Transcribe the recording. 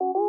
you.